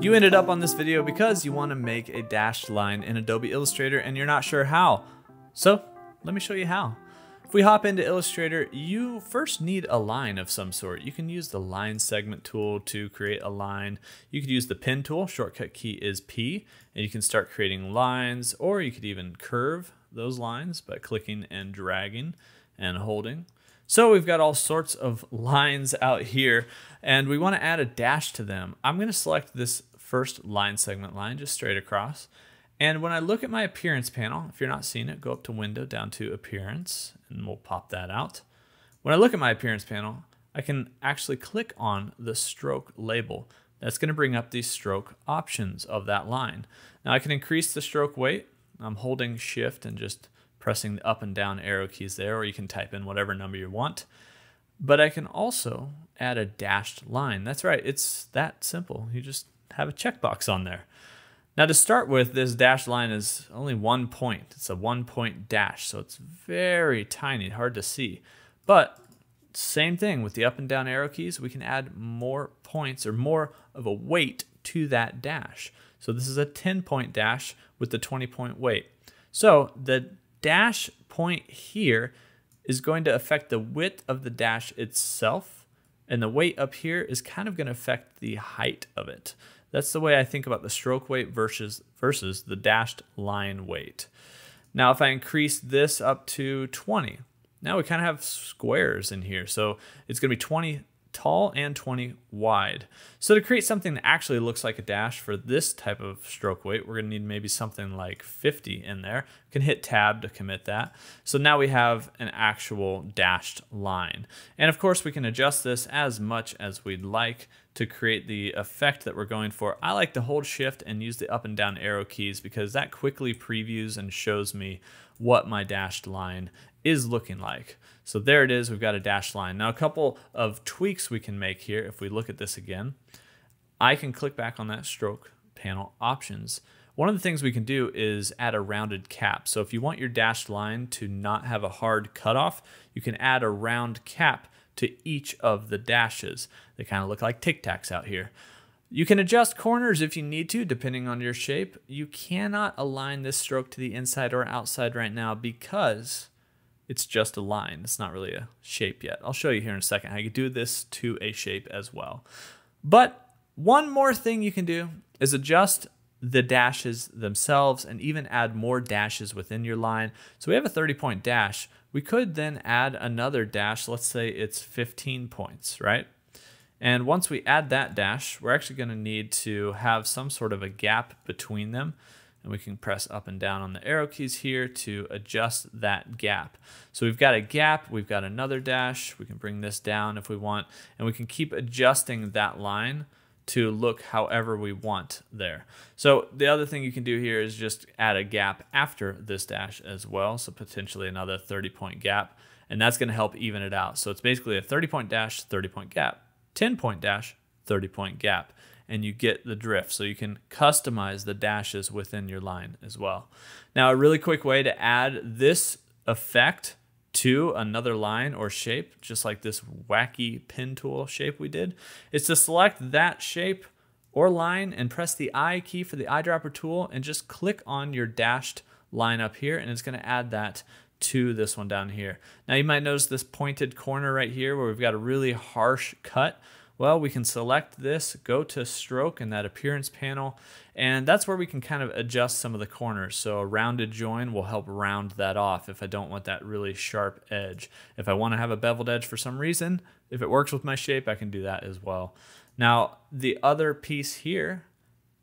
You ended up on this video because you want to make a dashed line in Adobe Illustrator and you're not sure how. So let me show you how. If we hop into Illustrator, you first need a line of some sort. You can use the line segment tool to create a line. You could use the pen tool, shortcut key is P, and you can start creating lines, or you could even curve those lines by clicking and dragging and holding. So we've got all sorts of lines out here, and we want to add a dash to them. I'm going to select this first line segment line just straight across. And when I look at my appearance panel, if you're not seeing it, go up to window down to appearance and we'll pop that out. When I look at my appearance panel, I can actually click on the stroke label. That's going to bring up the stroke options of that line. Now I can increase the stroke weight. I'm holding shift and just pressing the up and down arrow keys there, or you can type in whatever number you want. But I can also add a dashed line. That's right, it's that simple. You just have a checkbox on there. Now to start with, this dash line is only one point. It's a one point dash, so it's very tiny, hard to see. But same thing with the up and down arrow keys, we can add more points or more of a weight to that dash. So this is a 10 point dash with the 20 point weight. So the dash point here is going to affect the width of the dash itself, and the weight up here is kind of going to affect the height of it. That's the way I think about the stroke weight versus, versus the dashed line weight. Now, if I increase this up to 20, now we kind of have squares in here. So it's going to be 20 tall and 20 wide. So to create something that actually looks like a dash for this type of stroke weight, we're going to need maybe something like 50 in there. We can hit tab to commit that. So now we have an actual dashed line. And of course we can adjust this as much as we'd like to create the effect that we're going for. I like to hold shift and use the up and down arrow keys because that quickly previews and shows me what my dashed line is looking like. So there it is, we've got a dashed line. Now a couple of tweaks we can make here if we look at this again. I can click back on that stroke panel options. One of the things we can do is add a rounded cap. So if you want your dashed line to not have a hard cutoff, you can add a round cap to each of the dashes. They kind of look like Tic Tacs out here. You can adjust corners if you need to, depending on your shape. You cannot align this stroke to the inside or outside right now because it's just a line. It's not really a shape yet. I'll show you here in a second how you do this to a shape as well. But one more thing you can do is adjust the dashes themselves and even add more dashes within your line. So we have a 30 point dash. We could then add another dash. Let's say it's 15 points, right? And once we add that dash, we're actually going to need to have some sort of a gap between them and we can press up and down on the arrow keys here to adjust that gap. So we've got a gap, we've got another dash, we can bring this down if we want, and we can keep adjusting that line to look however we want there. So the other thing you can do here is just add a gap after this dash as well, so potentially another 30 point gap, and that's gonna help even it out. So it's basically a 30 point dash, 30 point gap, 10 point dash, 30 point gap and you get the drift. So you can customize the dashes within your line as well. Now, a really quick way to add this effect to another line or shape, just like this wacky pen tool shape we did, is to select that shape or line and press the I key for the eyedropper tool and just click on your dashed line up here and it's going to add that to this one down here. Now you might notice this pointed corner right here where we've got a really harsh cut. Well, we can select this, go to stroke in that appearance panel, and that's where we can kind of adjust some of the corners. So a rounded join will help round that off if I don't want that really sharp edge. If I want to have a beveled edge for some reason, if it works with my shape, I can do that as well. Now, the other piece here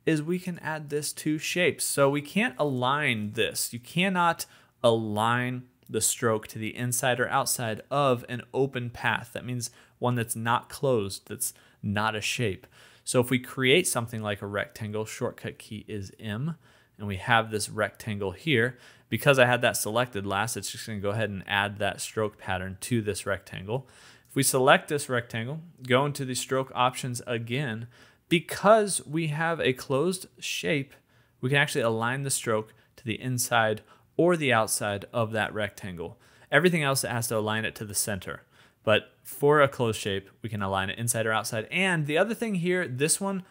is we can add this to shapes. So we can't align this. You cannot align the stroke to the inside or outside of an open path. That means one that's not closed, that's not a shape. So if we create something like a rectangle, shortcut key is M, and we have this rectangle here, because I had that selected last, it's just gonna go ahead and add that stroke pattern to this rectangle. If we select this rectangle, go into the stroke options again, because we have a closed shape, we can actually align the stroke to the inside or the outside of that rectangle. Everything else has to align it to the center. But for a closed shape, we can align it inside or outside. And the other thing here, this one,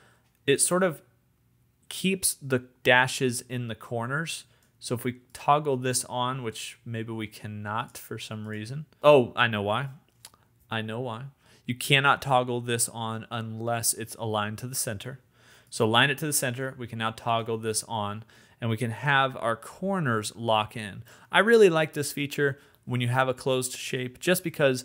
it sort of keeps the dashes in the corners. So if we toggle this on, which maybe we cannot for some reason. Oh, I know why. I know why. You cannot toggle this on unless it's aligned to the center. So align it to the center. We can now toggle this on and we can have our corners lock in. I really like this feature when you have a closed shape just because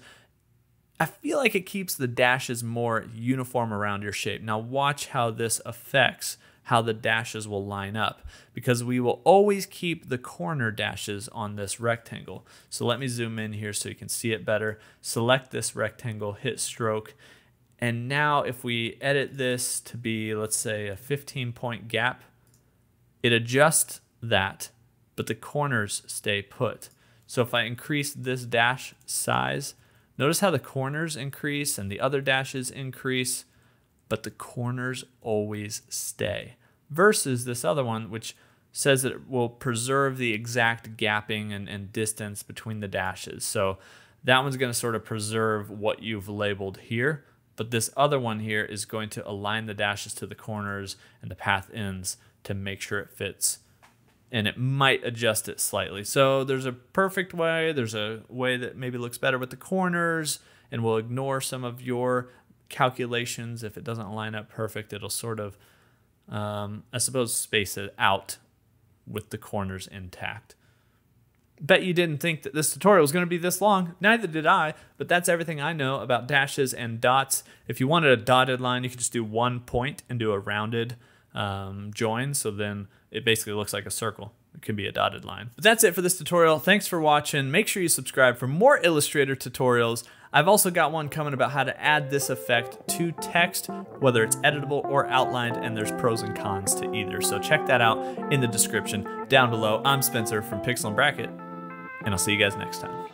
I feel like it keeps the dashes more uniform around your shape. Now watch how this affects how the dashes will line up because we will always keep the corner dashes on this rectangle. So let me zoom in here so you can see it better. Select this rectangle, hit stroke, and now if we edit this to be, let's say, a 15 point gap, it adjusts that, but the corners stay put. So if I increase this dash size, notice how the corners increase and the other dashes increase, but the corners always stay. Versus this other one, which says that it will preserve the exact gapping and, and distance between the dashes. So that one's going to sort of preserve what you've labeled here, but this other one here is going to align the dashes to the corners and the path ends to make sure it fits. And it might adjust it slightly. So there's a perfect way. There's a way that maybe looks better with the corners and will ignore some of your calculations. If it doesn't line up perfect, it'll sort of, um, I suppose, space it out with the corners intact bet you didn't think that this tutorial was going to be this long. Neither did I, but that's everything I know about dashes and dots. If you wanted a dotted line, you could just do one point and do a rounded um, join. So then it basically looks like a circle. It could be a dotted line. But that's it for this tutorial. Thanks for watching. Make sure you subscribe for more Illustrator tutorials. I've also got one coming about how to add this effect to text, whether it's editable or outlined, and there's pros and cons to either. So check that out in the description down below. I'm Spencer from Pixel and Bracket, and I'll see you guys next time.